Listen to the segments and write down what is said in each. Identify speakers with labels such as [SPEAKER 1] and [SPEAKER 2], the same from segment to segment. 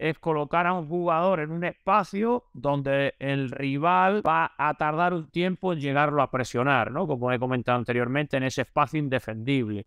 [SPEAKER 1] es colocar a un jugador en un espacio donde el rival va a tardar un tiempo en llegarlo a presionar, ¿no? Como he comentado anteriormente, en ese espacio indefendible.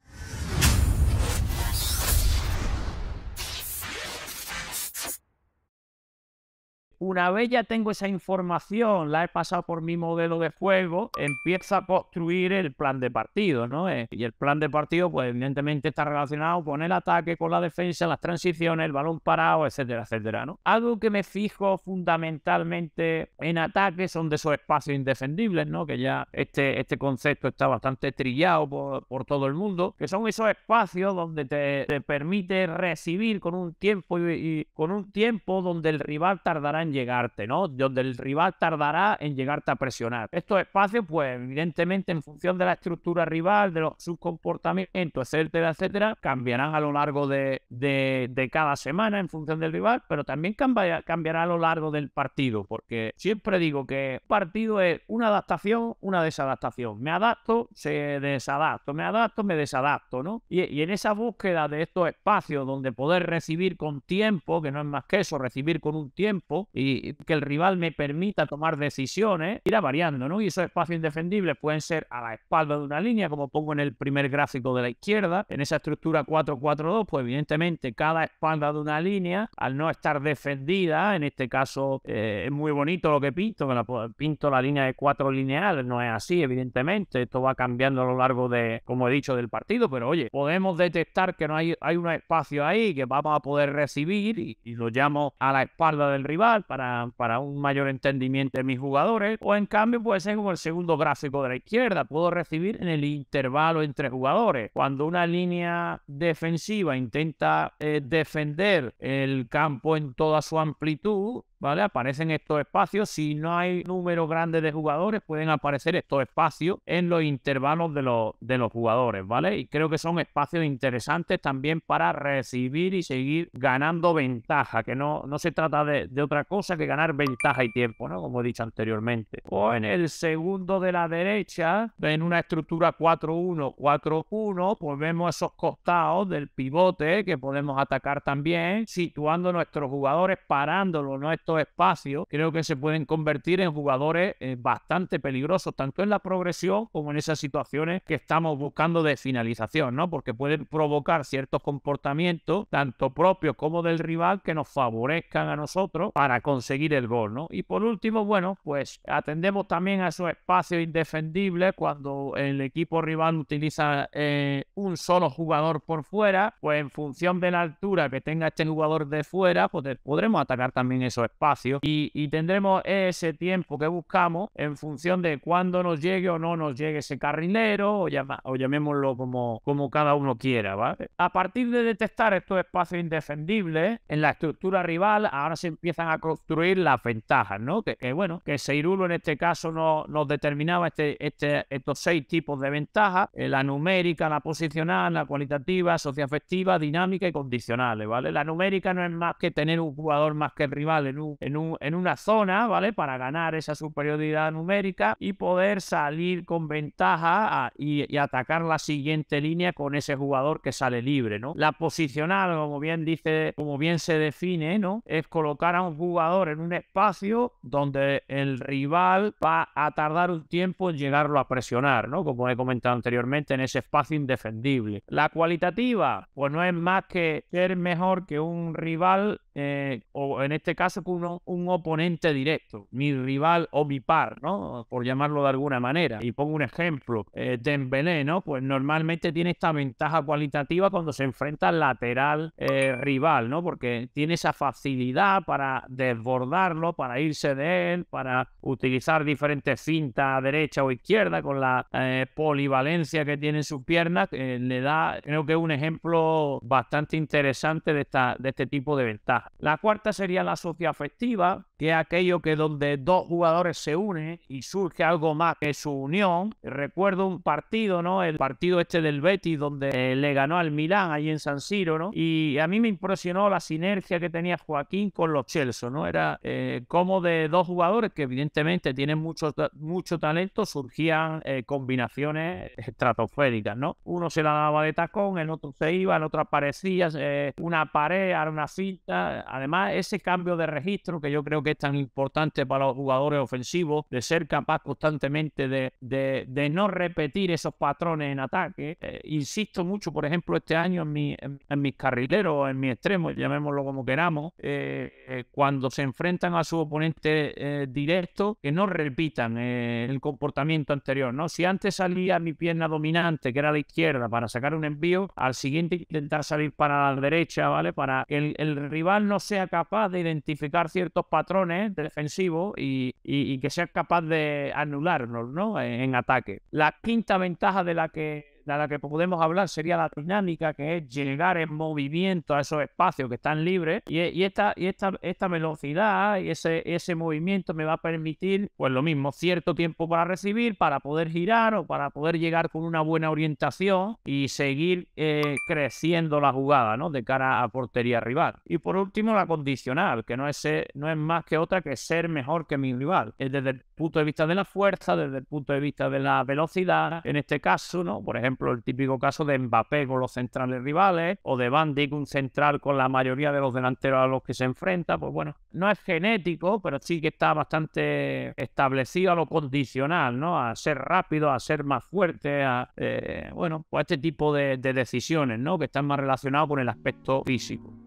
[SPEAKER 1] Una vez ya tengo esa información, la he pasado por mi modelo de juego, empiezo a construir el plan de partido, ¿no? Eh, y el plan de partido, pues evidentemente está relacionado con el ataque, con la defensa, las transiciones, el balón parado, etcétera, etcétera, ¿no? Algo que me fijo fundamentalmente en ataque son de esos espacios indefendibles, ¿no? Que ya este, este concepto está bastante trillado por, todo el mundo, que son esos espacios donde te, permite recibir con un tiempo y, y con un tiempo donde el rival tardará en llegarte, ¿no? Donde el rival tardará en llegarte a presionar. Estos espacios, pues evidentemente en función de la estructura rival, de los, sus comportamientos, etcétera, etcétera, cambiarán a lo largo de, de, cada semana en función del rival, pero también cambiará a lo largo del partido, porque siempre digo que un partido es una adaptación, una desadaptación. Me adapto, se desadapto, me adapto, me desadapto, ¿no? Y, y en esa búsqueda de estos espacios donde poder recibir con tiempo, que no es más que eso, recibir con un tiempo, y que el rival me permita tomar decisiones, irá variando, ¿no? Y esos espacios indefendibles pueden ser a la espalda de una línea, como pongo en el primer gráfico de la izquierda. En esa estructura 4-4-2, pues evidentemente cada espalda de una línea, al no estar defendida, en este caso eh, es muy bonito lo que pinto, que la, pinto la línea de cuatro lineales, no es así, evidentemente, esto va cambiando a lo largo de, como he dicho, del partido, pero oye, podemos detectar que no hay, hay un espacio ahí que vamos a poder recibir y, y lo llamo a la espalda del rival para, para un mayor entendimiento de mis jugadores. O en cambio puede ser como el segundo gráfico de la izquierda. Puedo recibir en el intervalo entre jugadores. Cuando una línea defensiva intenta eh, defender el campo en toda su amplitud, ¿vale? Aparecen estos espacios. Si no hay número grande de jugadores, pueden aparecer estos espacios en los intervalos de los, de los jugadores, ¿vale? Y creo que son espacios interesantes también para recibir y seguir ganando ventaja, que no, no se trata de, de otra cosa que ganar ventaja y tiempo, ¿no? Como he dicho anteriormente. O en el segundo de la derecha, en una estructura 4-1, 4-1, pues vemos esos costados del pivote que podemos atacar también, situando nuestros jugadores, parándolos, ¿no? Estos espacios, creo que se pueden convertir en jugadores eh, bastante peligrosos, tanto en la progresión como en esas situaciones que estamos buscando de finalización, ¿no? Porque pueden provocar ciertos comportamientos, tanto propios como del rival, que nos favorezcan a nosotros para conseguir el gol, ¿no? Y por último, bueno, pues atendemos también a esos espacios indefendibles cuando el equipo rival utiliza eh, un solo jugador por fuera, pues en función de la altura que tenga este jugador de fuera, pues podremos atacar también esos espacios y, tendremos ese tiempo que buscamos en función de cuándo nos llegue o no nos llegue ese carrilero o, o llamémoslo como, como cada uno quiera. ¿vale? A partir de detectar estos espacios indefendibles en la estructura rival, ahora se empiezan a construir las ventajas, ¿no? Que, bueno, que Seirulo en este caso no, nos determinaba este, este, estos seis tipos de ventajas, eh, la numérica, la posicional, la cualitativa, socioafectiva, dinámica y condicionales, ¿vale? La numérica no es más que tener un jugador más que el rival en en, una zona, ¿vale? Para ganar esa superioridad numérica y poder salir con ventaja y, atacar la siguiente línea con ese jugador que sale libre, ¿no? La posicional, como bien dice, como bien se define, ¿no? Es colocar a un jugador en un espacio donde el rival va a tardar un tiempo en llegarlo a presionar, ¿no? Como he comentado anteriormente, en ese espacio indefendible. La cualitativa, pues no es más que ser mejor que un rival eh, o en este caso con un oponente directo, mi rival o mi par, ¿no? Por llamarlo de alguna manera. Y pongo un ejemplo, eh, Dembélé, ¿no? Pues normalmente tiene esta ventaja cualitativa cuando se enfrenta al lateral eh, rival, ¿no? Porque tiene esa facilidad para desbordarlo, para irse de él, para utilizar diferentes cintas derecha o izquierda con la eh, polivalencia que tiene en sus piernas, le da, creo que es un ejemplo bastante interesante de, esta, de este tipo de ventaja. La cuarta sería la socioafectiva, que es aquello que donde dos jugadores se unen y surge algo más que su unión. Recuerdo un partido, ¿no? El partido este del Betis donde le ganó al Milán ahí en San Siro, ¿no? Y a mí me impresionó la sinergia que tenía Joaquín con los Chelsea, ¿no? Era eh, como de dos jugadores que evidentemente tienen mucho, mucho talento, surgían eh, combinaciones estratosféricas, ¿no? Uno se la daba de tacón, el otro se iba, el otro aparecía, eh, una pared, una cinta, Además, ese cambio de registro que yo creo que es tan importante para los jugadores ofensivos, de ser capaz constantemente de, de, no repetir esos patrones en ataque. Eh, insisto mucho, por ejemplo, este año en, mi, en, mis carrileros, en mi extremo, llamémoslo como queramos, eh, eh, cuando se enfrentan a su oponente directo, que no repitan el comportamiento anterior. ¿no? Si antes salía mi pierna dominante, que era la izquierda, para sacar un envío, al siguiente intentar salir para la derecha, ¿vale? Para el rival no sea capaz de identificar ciertos patrones defensivos y, y, que sea capaz de anularnos, ¿no? en ataque. La quinta ventaja de la que de la que podemos hablar sería la dinámica, que es llegar en movimiento a esos espacios que están libres. Y, esta, y esta, esta velocidad y ese, ese movimiento me va a permitir, pues lo mismo, cierto tiempo para recibir, para poder girar o para poder llegar con una buena orientación y seguir eh, creciendo la jugada, ¿no? De cara a portería rival. Y por último, la condicional, que no es, no es más que otra que ser mejor que mi rival. Es desde el punto de vista de la fuerza, desde el punto de vista de la velocidad, en este caso, ¿no? Por el típico caso de Mbappé con los centrales rivales o de Van Dijk, un central con la mayoría de los delanteros a los que se enfrenta, pues bueno, no es genético, pero sí que está bastante establecido a lo condicional, ¿no? A ser rápido, a ser más fuerte, a, eh, bueno, pues este tipo de decisiones, ¿no? Que están más relacionados con el aspecto físico.